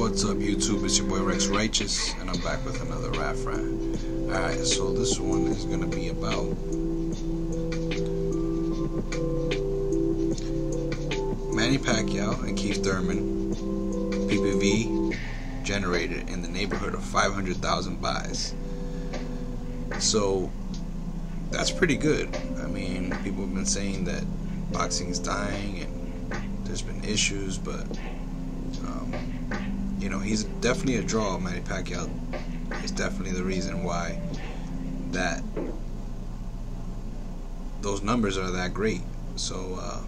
What's up, YouTube? It's your boy Rex Righteous, and I'm back with another rap rant. Alright, so this one is gonna be about Manny Pacquiao and Keith Thurman PPV generated in the neighborhood of 500,000 buys. So that's pretty good. I mean, people have been saying that boxing is dying and there's been issues, but um, you know, he's definitely a draw. Manny Pacquiao is definitely the reason why that those numbers are that great. So uh,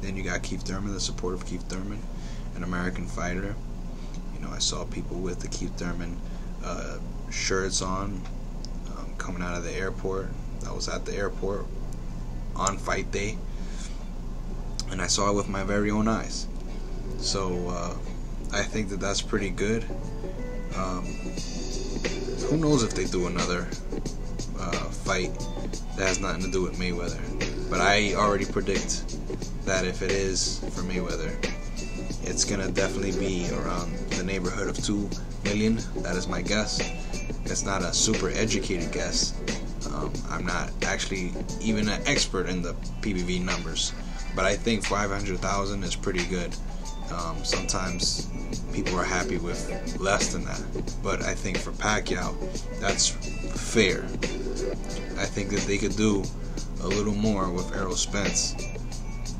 then you got Keith Thurman, the support of Keith Thurman, an American fighter. You know, I saw people with the Keith Thurman uh, shirts on um, coming out of the airport. I was at the airport on fight day, and I saw it with my very own eyes. So uh, I think that that's pretty good. Um, who knows if they do another uh, fight that has nothing to do with Mayweather? But I already predict that if it is for Mayweather, it's gonna definitely be around the neighborhood of two million. That is my guess. It's not a super educated guess. Um, I'm not actually even an expert in the PPV numbers, but I think 500,000 is pretty good. Um, sometimes people are happy with less than that, but I think for Pacquiao, that's fair. I think that they could do a little more with Errol Spence,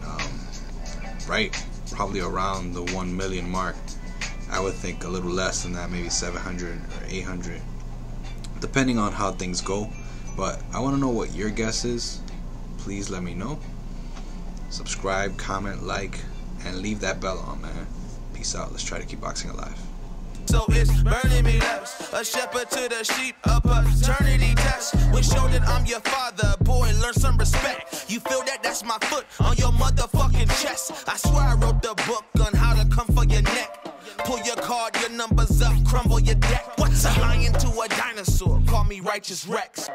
um, right? Probably around the 1 million mark. I would think a little less than that, maybe 700 or 800, depending on how things go. But I want to know what your guess is. Please let me know. Subscribe, comment, like, and leave that bell on, man. Peace out. Let's try to keep boxing alive. So it's burning me less. A shepherd to the sheep, a paternity test. We that I'm your father, boy, learn some respect. You feel that? That's my foot on your motherfucking chest. I swear I wrote the book on how to come for your neck. Pull your card, your numbers up, crumble your deck. What's a lion to a dinosaur? Call me Righteous Rex.